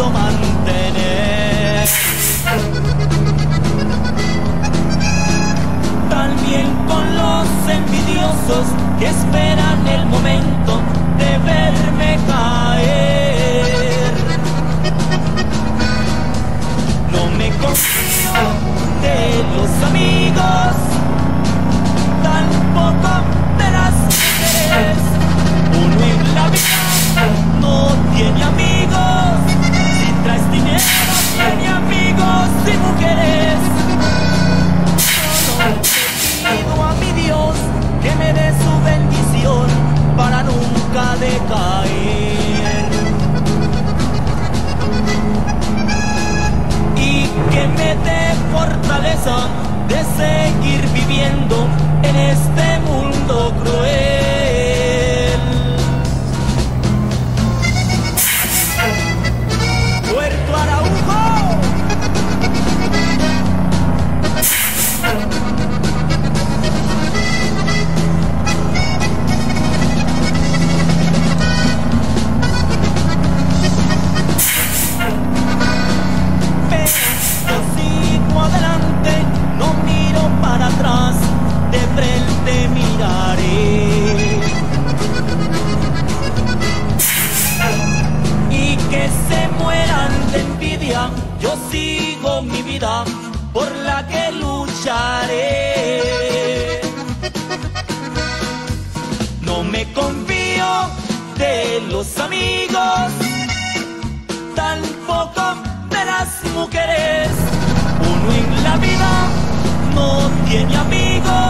lo más amigos, tampoco de las mujeres. Uno en la vida no tiene amigos.